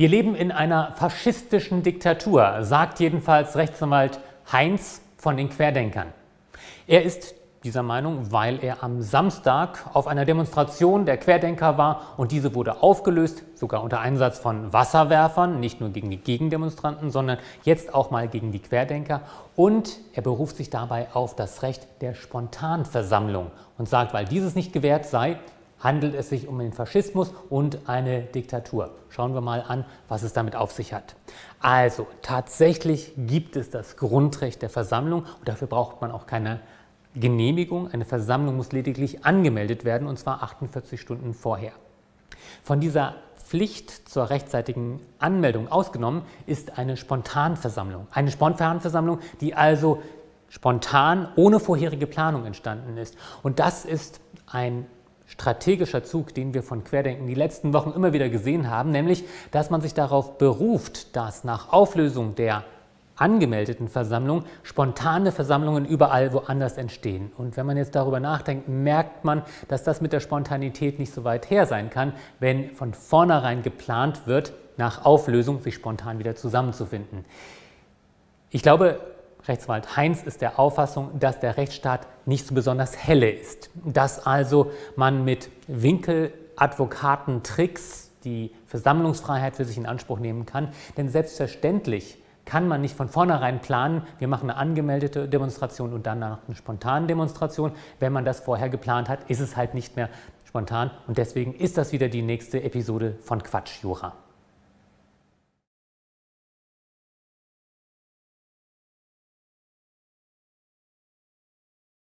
Wir leben in einer faschistischen Diktatur, sagt jedenfalls Rechtsanwalt Heinz von den Querdenkern. Er ist dieser Meinung, weil er am Samstag auf einer Demonstration der Querdenker war und diese wurde aufgelöst, sogar unter Einsatz von Wasserwerfern, nicht nur gegen die Gegendemonstranten, sondern jetzt auch mal gegen die Querdenker. Und er beruft sich dabei auf das Recht der Spontanversammlung und sagt, weil dieses nicht gewährt sei, handelt es sich um den Faschismus und eine Diktatur. Schauen wir mal an, was es damit auf sich hat. Also tatsächlich gibt es das Grundrecht der Versammlung und dafür braucht man auch keine Genehmigung. Eine Versammlung muss lediglich angemeldet werden und zwar 48 Stunden vorher. Von dieser Pflicht zur rechtzeitigen Anmeldung ausgenommen ist eine Spontanversammlung. Eine Spontanversammlung, die also spontan ohne vorherige Planung entstanden ist. Und das ist ein strategischer Zug, den wir von Querdenken die letzten Wochen immer wieder gesehen haben, nämlich, dass man sich darauf beruft, dass nach Auflösung der angemeldeten Versammlung spontane Versammlungen überall woanders entstehen. Und wenn man jetzt darüber nachdenkt, merkt man, dass das mit der Spontanität nicht so weit her sein kann, wenn von vornherein geplant wird, nach Auflösung sich spontan wieder zusammenzufinden. Ich glaube, Rechtsanwalt Heinz ist der Auffassung, dass der Rechtsstaat nicht so besonders helle ist. Dass also man mit Winkeladvokatentricks die Versammlungsfreiheit für sich in Anspruch nehmen kann. Denn selbstverständlich kann man nicht von vornherein planen, wir machen eine angemeldete Demonstration und danach eine spontane Demonstration. Wenn man das vorher geplant hat, ist es halt nicht mehr spontan und deswegen ist das wieder die nächste Episode von Quatsch Jura.